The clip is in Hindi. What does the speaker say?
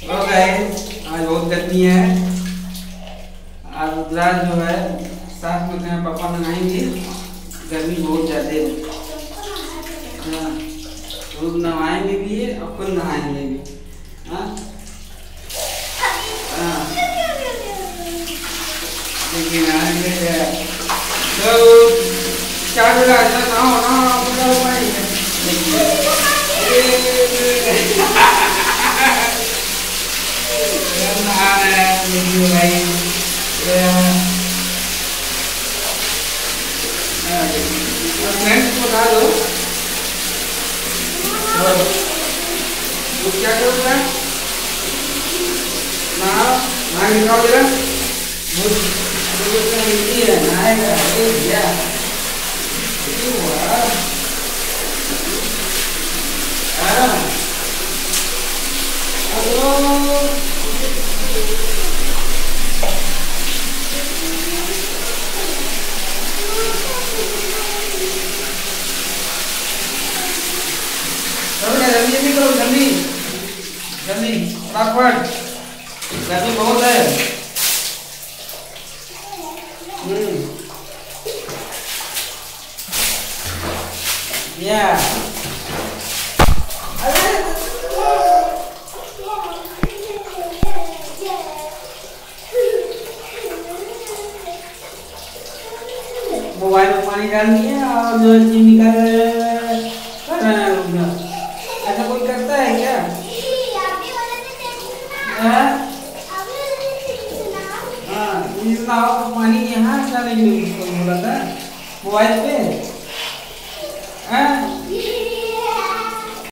तो गाइस आज बहुत गर्मी है। आज रुद्राज जो है साथ में कहें पापा नहाएँगे गर्मी बहुत ज़्यादा है। हाँ, खुद नहाएँगे भी है और खुद नहाएँगे भी। हाँ? हाँ। देखिए नहाएँगे तो क्या हो रहा है ना ना ना पूरा हो पाएँगे देखिए नहा हैं देखिए भाई फ्रेंड्स को बता दो क्या करोगे ना ना दिखाओ जरा वो वो क्या मिलती है नहाएगा अरे भैया ये हुआ हाँ हेलो जल्दी करो, जल्दी। जल्दी, फटाफट। गर्मी बहुत है। हम्म। मोबाइल में पानी डाल दिया और जो चीनी का कर रहे हैं लोग ना। ऐसा है क्या हाँ इस नाव पानी यहाँ क्या नहीं बोला था मोबाइल पे